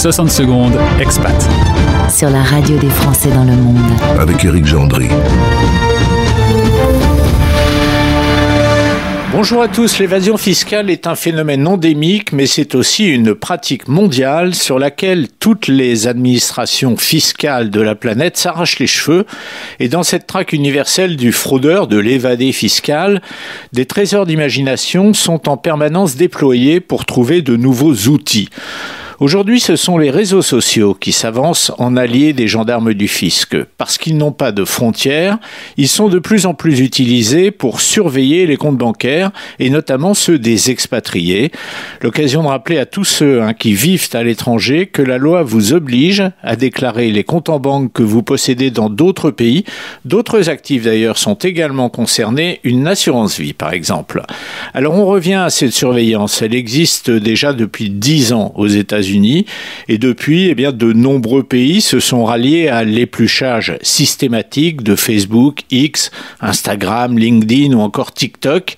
60 secondes, expat. Sur la radio des Français dans le monde. Avec Eric Gendry. Bonjour à tous, l'évasion fiscale est un phénomène endémique, mais c'est aussi une pratique mondiale sur laquelle toutes les administrations fiscales de la planète s'arrachent les cheveux. Et dans cette traque universelle du fraudeur, de l'évadé fiscal, des trésors d'imagination sont en permanence déployés pour trouver de nouveaux outils. Aujourd'hui, ce sont les réseaux sociaux qui s'avancent en alliés des gendarmes du fisc. Parce qu'ils n'ont pas de frontières, ils sont de plus en plus utilisés pour surveiller les comptes bancaires et notamment ceux des expatriés. L'occasion de rappeler à tous ceux hein, qui vivent à l'étranger que la loi vous oblige à déclarer les comptes en banque que vous possédez dans d'autres pays. D'autres actifs d'ailleurs sont également concernés, une assurance vie par exemple. Alors on revient à cette surveillance. Elle existe déjà depuis dix ans aux Et depuis, eh de nombreux pays se sont ralliés à l'épluchage systématique de Facebook, X, Instagram, LinkedIn ou encore TikTok.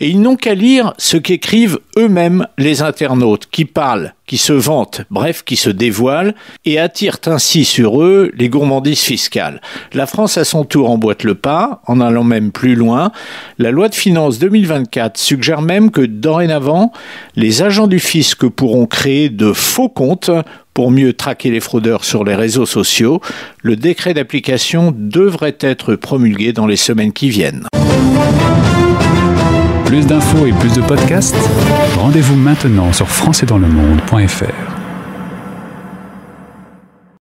Et ils n'ont qu'à lire ce qu'écrivent eux-mêmes les internautes qui parlent qui se vantent, bref, qui se dévoilent, et attirent ainsi sur eux les gourmandises fiscales. La France, à son tour, emboîte le pas, en allant même plus loin. La loi de finances 2024 suggère même que, dorénavant, les agents du fisc pourront créer de faux comptes pour mieux traquer les fraudeurs sur les réseaux sociaux. Le décret d'application devrait être promulgué dans les semaines qui viennent. Plus d'infos et plus de podcasts, rendez-vous maintenant sur françaisdanslemonde.fr.